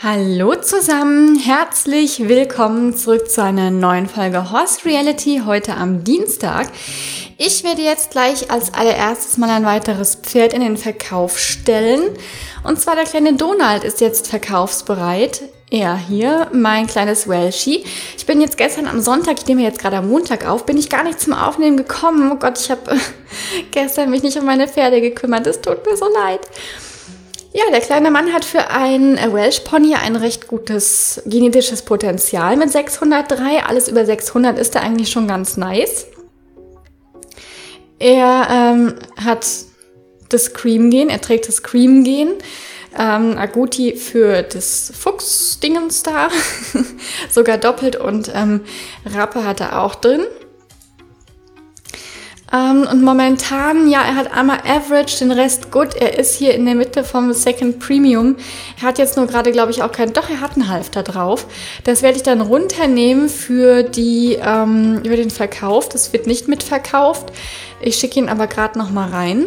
Hallo zusammen, herzlich willkommen zurück zu einer neuen Folge Horse Reality heute am Dienstag. Ich werde jetzt gleich als allererstes mal ein weiteres Pferd in den Verkauf stellen. Und zwar der kleine Donald ist jetzt verkaufsbereit. Er hier, mein kleines Welshie. Ich bin jetzt gestern am Sonntag, ich nehme jetzt gerade am Montag auf, bin ich gar nicht zum Aufnehmen gekommen. Oh Gott, ich habe gestern mich nicht um meine Pferde gekümmert. Es tut mir so leid. Ja, der kleine Mann hat für ein Welsh Pony ein recht gutes genetisches Potenzial mit 603. Alles über 600 ist er eigentlich schon ganz nice. Er ähm, hat das Cream-Gen, er trägt das Cream-Gen. Ähm, Agouti für das Fuchs-Dingens da. Sogar doppelt und ähm, Rappe hat er auch drin. Ähm, und momentan, ja, er hat einmal Average, den Rest gut. Er ist hier in der Mitte vom Second Premium. Er hat jetzt nur gerade, glaube ich, auch keinen. Doch, er hat einen Halfter drauf. Das werde ich dann runternehmen für die, ähm, über den Verkauf. Das wird nicht mitverkauft. Ich schicke ihn aber gerade noch mal rein.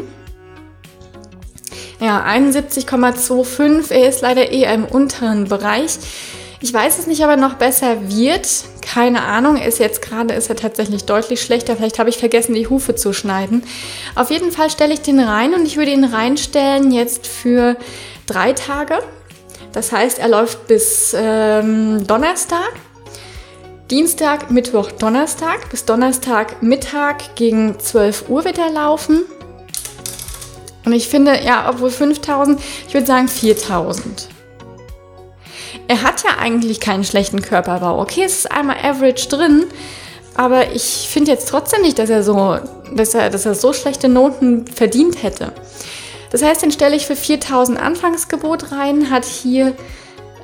Ja, 71,25. Er ist leider eher im unteren Bereich. Ich weiß es nicht, ob er noch besser wird. Keine Ahnung. Ist jetzt gerade ist er tatsächlich deutlich schlechter. Vielleicht habe ich vergessen, die Hufe zu schneiden. Auf jeden Fall stelle ich den rein und ich würde ihn reinstellen jetzt für drei Tage. Das heißt, er läuft bis ähm, Donnerstag. Dienstag, Mittwoch, Donnerstag. Bis Donnerstag Mittag gegen 12 Uhr wird er laufen. Und ich finde, ja, obwohl 5000, ich würde sagen 4000. Er hat ja eigentlich keinen schlechten Körperbau. Okay, es ist einmal Average drin, aber ich finde jetzt trotzdem nicht, dass er so, dass er, dass er so schlechte Noten verdient hätte. Das heißt, den stelle ich für 4000 Anfangsgebot rein, hat hier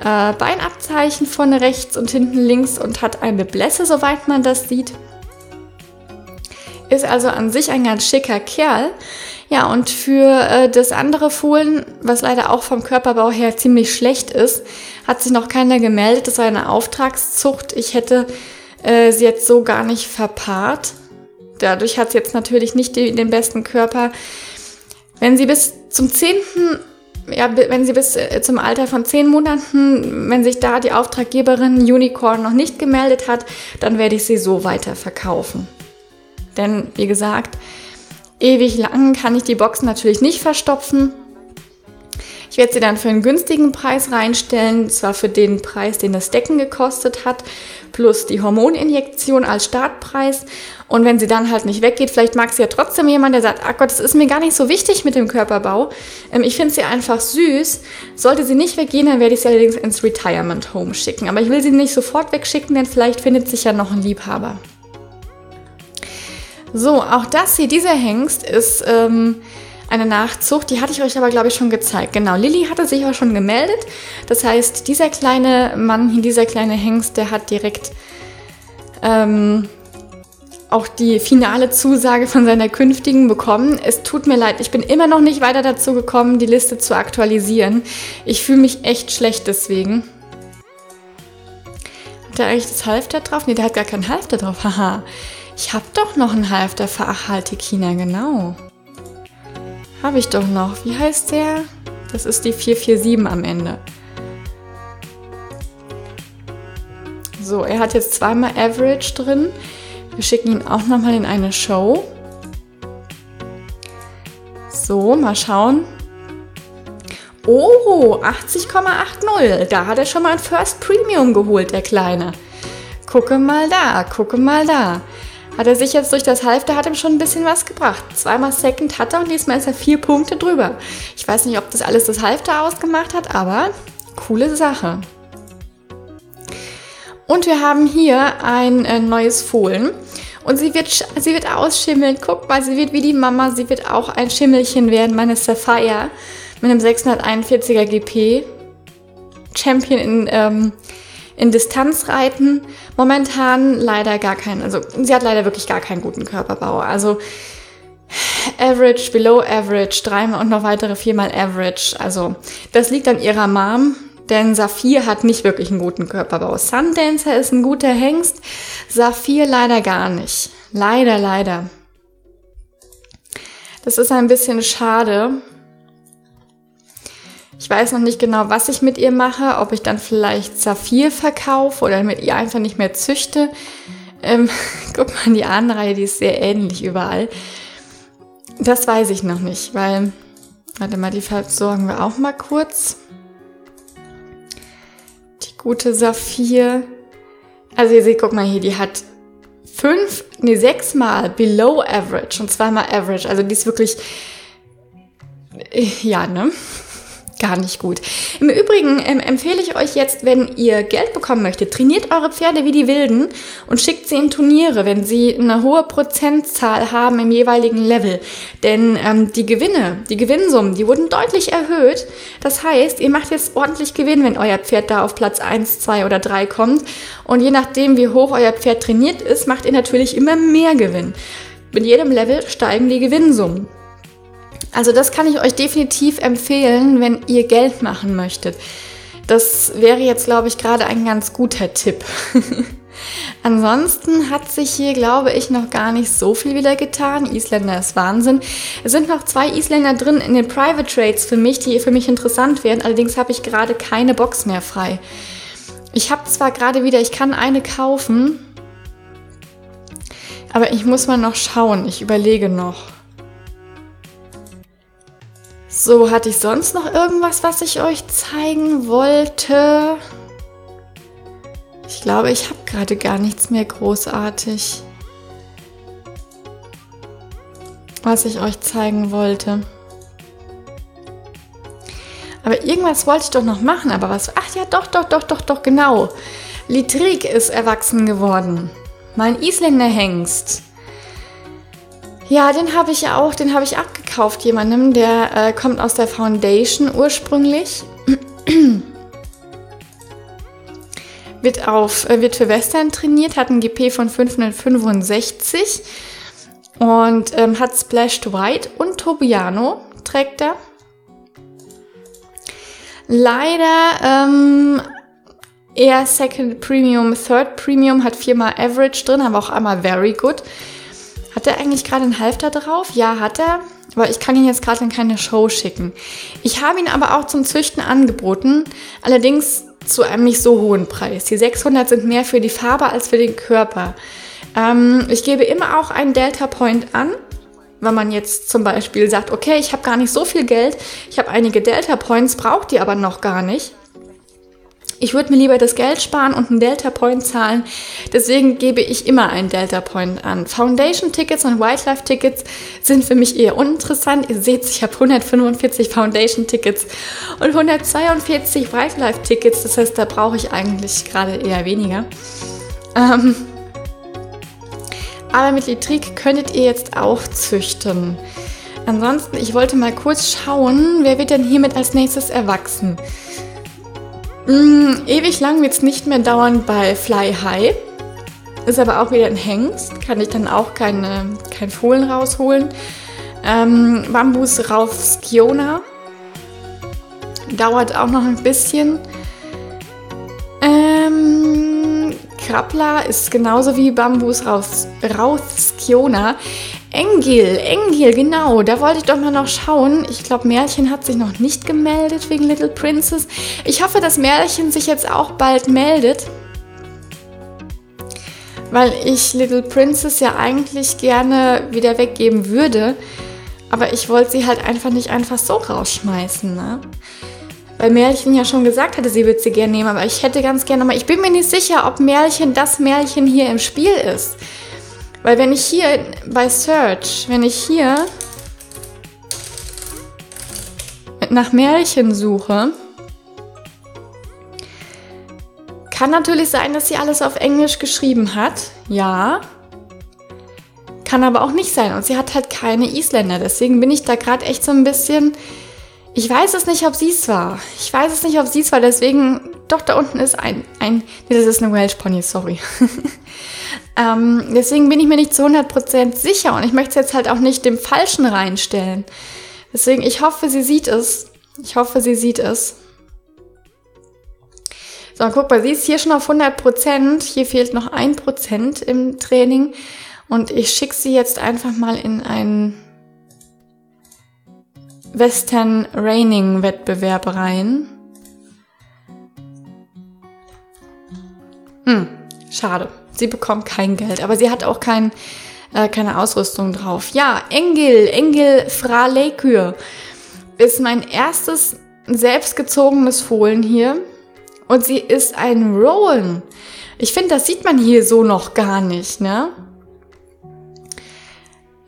äh, Beinabzeichen vorne rechts und hinten links und hat eine Blässe, soweit man das sieht. Ist also an sich ein ganz schicker Kerl. Ja, und für äh, das andere Fohlen, was leider auch vom Körperbau her ziemlich schlecht ist, hat sich noch keiner gemeldet. Das war eine Auftragszucht. Ich hätte äh, sie jetzt so gar nicht verpaart. Dadurch hat sie jetzt natürlich nicht die, den besten Körper. Wenn sie bis zum zehnten ja, wenn sie bis äh, zum Alter von zehn Monaten, wenn sich da die Auftraggeberin Unicorn noch nicht gemeldet hat, dann werde ich sie so weiter verkaufen. Denn, wie gesagt, ewig lang kann ich die Box natürlich nicht verstopfen. Ich werde sie dann für einen günstigen Preis reinstellen, zwar für den Preis, den das Decken gekostet hat, plus die Hormoninjektion als Startpreis. Und wenn sie dann halt nicht weggeht, vielleicht mag sie ja trotzdem jemand, der sagt, ach Gott, das ist mir gar nicht so wichtig mit dem Körperbau. Ähm, ich finde sie einfach süß. Sollte sie nicht weggehen, dann werde ich sie allerdings ins Retirement Home schicken. Aber ich will sie nicht sofort wegschicken, denn vielleicht findet sich ja noch ein Liebhaber. So, auch das hier, dieser Hengst ist ähm, eine Nachzucht. Die hatte ich euch aber, glaube ich, schon gezeigt. Genau, Lilly hatte sich auch schon gemeldet. Das heißt, dieser kleine Mann, dieser kleine Hengst, der hat direkt ähm, auch die finale Zusage von seiner künftigen bekommen. Es tut mir leid, ich bin immer noch nicht weiter dazu gekommen, die Liste zu aktualisieren. Ich fühle mich echt schlecht deswegen. Hat der eigentlich das Halfter drauf? Ne, der hat gar kein Halfter drauf. Haha. Ich habe doch noch einen Halfter für China, genau. Habe ich doch noch. Wie heißt der? Das ist die 447 am Ende. So, er hat jetzt zweimal Average drin. Wir schicken ihn auch nochmal in eine Show. So, mal schauen. Oh, 80,80. Da hat er schon mal ein First Premium geholt, der Kleine. Gucke mal da, gucke mal da hat er sich jetzt durch das Halfter, hat ihm schon ein bisschen was gebracht. Zweimal Second hat er und diesmal ist er vier Punkte drüber. Ich weiß nicht, ob das alles das Halfter ausgemacht hat, aber coole Sache. Und wir haben hier ein äh, neues Fohlen. Und sie wird, sie wird ausschimmeln. Guck mal, sie wird wie die Mama. Sie wird auch ein Schimmelchen werden. Meine Sapphire mit einem 641er GP. Champion in ähm, in Distanzreiten momentan leider gar keinen, also sie hat leider wirklich gar keinen guten Körperbau. Also Average, Below Average, dreimal und noch weitere viermal Average. Also das liegt an ihrer Mom, denn Saphir hat nicht wirklich einen guten Körperbau. Sundancer ist ein guter Hengst, Saphir leider gar nicht. Leider, leider. Das ist ein bisschen schade. Ich weiß noch nicht genau, was ich mit ihr mache, ob ich dann vielleicht Saphir verkaufe oder mit ihr einfach nicht mehr züchte. Ähm, guck mal, die Ahnenreihe, die ist sehr ähnlich überall. Das weiß ich noch nicht, weil, warte mal, die versorgen wir auch mal kurz. Die gute Saphir. Also ihr seht, guck mal hier, die hat fünf, nee, sechsmal below average und zweimal average. Also die ist wirklich, ja, ne? Gar nicht gut. Im Übrigen ähm, empfehle ich euch jetzt, wenn ihr Geld bekommen möchtet, trainiert eure Pferde wie die Wilden und schickt sie in Turniere, wenn sie eine hohe Prozentzahl haben im jeweiligen Level. Denn ähm, die Gewinne, die Gewinnsummen, die wurden deutlich erhöht. Das heißt, ihr macht jetzt ordentlich Gewinn, wenn euer Pferd da auf Platz 1, 2 oder 3 kommt. Und je nachdem, wie hoch euer Pferd trainiert ist, macht ihr natürlich immer mehr Gewinn. Mit jedem Level steigen die Gewinnsummen. Also das kann ich euch definitiv empfehlen, wenn ihr Geld machen möchtet. Das wäre jetzt, glaube ich, gerade ein ganz guter Tipp. Ansonsten hat sich hier, glaube ich, noch gar nicht so viel wieder getan. Isländer ist Wahnsinn. Es sind noch zwei Isländer drin in den Private Trades für mich, die für mich interessant wären. Allerdings habe ich gerade keine Box mehr frei. Ich habe zwar gerade wieder, ich kann eine kaufen, aber ich muss mal noch schauen. Ich überlege noch. So, hatte ich sonst noch irgendwas, was ich euch zeigen wollte? Ich glaube, ich habe gerade gar nichts mehr großartig, was ich euch zeigen wollte. Aber irgendwas wollte ich doch noch machen, aber was? Ach ja, doch, doch, doch, doch, doch, genau. Litrik ist erwachsen geworden. Mein Isländer Hengst. Ja, den habe ich auch, den habe ich abgekauft jemandem, der äh, kommt aus der Foundation ursprünglich. wird, auf, äh, wird für Western trainiert, hat ein GP von 565 und ähm, hat Splashed White und Tobiano trägt er. Leider ähm, eher Second Premium, Third Premium, hat viermal Average drin, aber auch einmal Very Good. Hat er eigentlich gerade einen Halfter drauf? Ja, hat er. Aber ich kann ihn jetzt gerade in keine Show schicken. Ich habe ihn aber auch zum Züchten angeboten. Allerdings zu einem nicht so hohen Preis. Die 600 sind mehr für die Farbe als für den Körper. Ähm, ich gebe immer auch einen Delta Point an. Wenn man jetzt zum Beispiel sagt, okay, ich habe gar nicht so viel Geld, ich habe einige Delta Points, braucht die aber noch gar nicht ich würde mir lieber das Geld sparen und einen Delta Point zahlen. Deswegen gebe ich immer einen Delta Point an. Foundation Tickets und Wildlife Tickets sind für mich eher uninteressant. Ihr seht, ich habe 145 Foundation Tickets und 142 Wildlife Tickets. Das heißt, da brauche ich eigentlich gerade eher weniger. Ähm, aber mit Litrik könntet ihr jetzt auch züchten. Ansonsten, ich wollte mal kurz schauen, wer wird denn hiermit als nächstes erwachsen? Mm, ewig lang wird es nicht mehr dauern bei Fly High. Ist aber auch wieder ein Hengst. Kann ich dann auch keine, kein Fohlen rausholen. Ähm, Bambus rauf Skiona. Dauert auch noch ein bisschen. Ähm, Krabbler ist genauso wie Bambus raus Skiona. Engil, Engil, genau, da wollte ich doch mal noch schauen. Ich glaube, Märchen hat sich noch nicht gemeldet wegen Little Princess. Ich hoffe, dass Märchen sich jetzt auch bald meldet. Weil ich Little Princess ja eigentlich gerne wieder weggeben würde. Aber ich wollte sie halt einfach nicht einfach so rausschmeißen, ne? Weil Märchen ja schon gesagt hatte, sie würde sie gerne nehmen. Aber ich hätte ganz gerne mal. Ich bin mir nicht sicher, ob Märchen das Märchen hier im Spiel ist. Weil wenn ich hier bei Search, wenn ich hier nach Märchen suche, kann natürlich sein, dass sie alles auf Englisch geschrieben hat. Ja. Kann aber auch nicht sein. Und sie hat halt keine Isländer. Deswegen bin ich da gerade echt so ein bisschen. Ich weiß es nicht, ob sie es war. Ich weiß es nicht, ob sie es war. Deswegen, doch, da unten ist ein. ein nee, das ist eine Welsh Pony, sorry. Ähm, deswegen bin ich mir nicht zu 100% sicher und ich möchte es jetzt halt auch nicht dem Falschen reinstellen. Deswegen, ich hoffe, sie sieht es. Ich hoffe, sie sieht es. So, guck mal, sie ist hier schon auf 100%. Hier fehlt noch 1% im Training. Und ich schicke sie jetzt einfach mal in ein Western Raining Wettbewerb rein. Hm, schade. Sie bekommt kein Geld, aber sie hat auch kein, äh, keine Ausrüstung drauf. Ja, Engel, Engel Fralekür ist mein erstes selbstgezogenes Fohlen hier. Und sie ist ein Rowan. Ich finde, das sieht man hier so noch gar nicht, ne?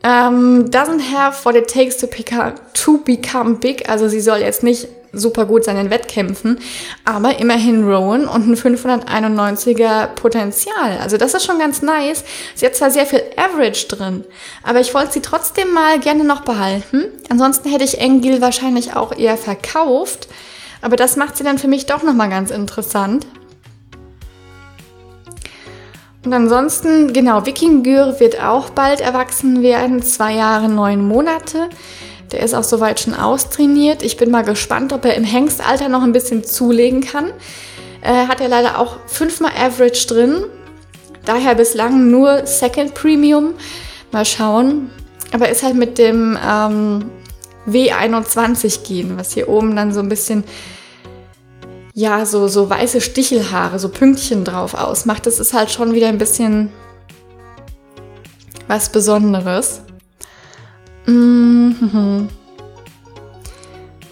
Um, ähm, doesn't have what it takes to, to become big. Also sie soll jetzt nicht super gut sein in Wettkämpfen, aber immerhin Rowan und ein 591er Potenzial. Also das ist schon ganz nice. Sie hat zwar sehr viel Average drin, aber ich wollte sie trotzdem mal gerne noch behalten. Ansonsten hätte ich Engil wahrscheinlich auch eher verkauft, aber das macht sie dann für mich doch nochmal ganz interessant. Und ansonsten, genau, Wikingur wird auch bald erwachsen werden, zwei Jahre, neun Monate. Der ist auch soweit schon austrainiert. Ich bin mal gespannt, ob er im Hengstalter noch ein bisschen zulegen kann. Äh, hat er leider auch fünfmal Average drin. Daher bislang nur Second Premium. Mal schauen. Aber ist halt mit dem ähm, W21 gehen, was hier oben dann so ein bisschen, ja, so, so weiße Stichelhaare, so Pünktchen drauf ausmacht. Das ist halt schon wieder ein bisschen was Besonderes. Mhm.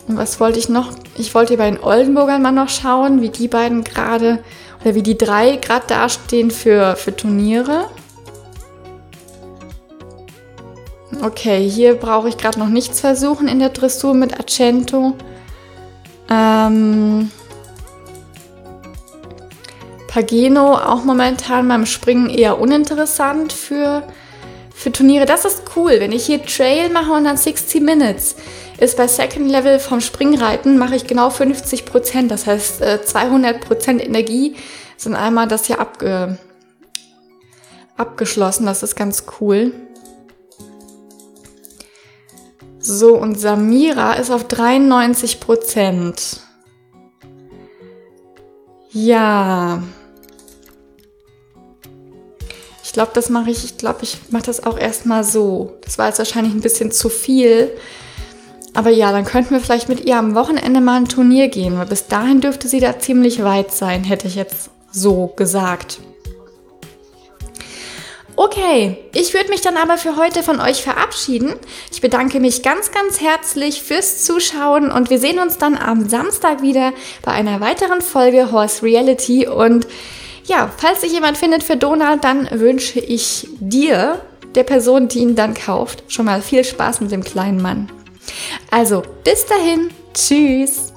Und was wollte ich noch? Ich wollte bei den Oldenburgern mal noch schauen, wie die beiden gerade oder wie die drei gerade dastehen für, für Turniere. Okay, hier brauche ich gerade noch nichts versuchen in der Dressur mit Accento. Ähm, Pageno auch momentan beim Springen eher uninteressant für für Turniere. Das ist cool. Wenn ich hier Trail mache und dann 60 Minutes, ist bei Second Level vom Springreiten mache ich genau 50 Prozent. Das heißt, 200 äh, Prozent Energie sind einmal das hier abge abgeschlossen. Das ist ganz cool. So, und Samira ist auf 93 Prozent. Ja. Ich glaube, das mache ich, ich glaube, ich mache das auch erstmal so. Das war jetzt wahrscheinlich ein bisschen zu viel. Aber ja, dann könnten wir vielleicht mit ihr am Wochenende mal ein Turnier gehen, weil bis dahin dürfte sie da ziemlich weit sein, hätte ich jetzt so gesagt. Okay, ich würde mich dann aber für heute von euch verabschieden. Ich bedanke mich ganz, ganz herzlich fürs Zuschauen und wir sehen uns dann am Samstag wieder bei einer weiteren Folge Horse Reality und ja, falls sich jemand findet für Donald, dann wünsche ich dir, der Person, die ihn dann kauft, schon mal viel Spaß mit dem kleinen Mann. Also, bis dahin, tschüss.